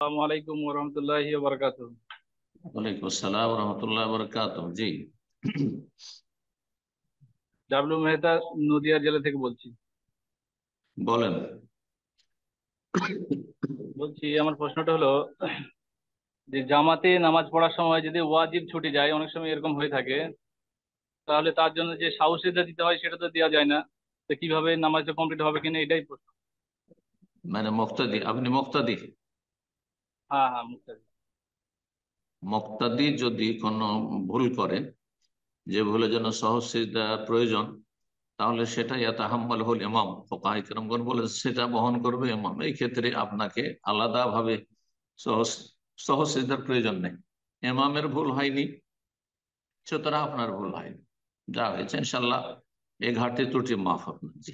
আসসালামু আলাইকুম ওরহমতুল্লাহি বারকাত ওয়ালাইকুম আসসালাম রহমতুল্লাহ বরকাত জি। ডাবলু মেহতা নদিয়া জেলা থেকে বলছি। বলেন। বলছি আমার প্রশ্নটা হলো যে জামাতে নামাজ পড়ার সময় যদি ওয়াজিব ছুটি যায় অনেক সময় এরকম হয়ে থাকে তাহলে তার জন্য যে সাউসিদা দিতে হয় সেটা তো দেওয়া যায় না। তো কীভাবে নামাজটা কমপ্লিট হবে কিনা এটাই প্রশ্ন। মানে মুক্তাদি আপনি মুক্তাদি? হ্যাঁ হ্যাঁ মুক্তাদি। যদি কোনো ভুল করে, যে ভুলের জন্য সহসিদা প্রয়োজন, তাহলে সেটা ইয়াতাহাম্মাল হল ইমাম। ফোকাহ ইকরামগণ বলে সেটা বহন করবে ইমাম। এই ক্ষেত্রে আপনাকে আলাদাভাবে সহজ সহসিদার প্রয়োজন নেই। ইমামের ভুল হয়নি, সুতরাং আপনার ভুল হয়নি। যা হয়েছে ইনশাল্লাহ এই ঘাটতি ত্রুটি মাফ আপনার জি।